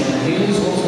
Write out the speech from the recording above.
And Haley's also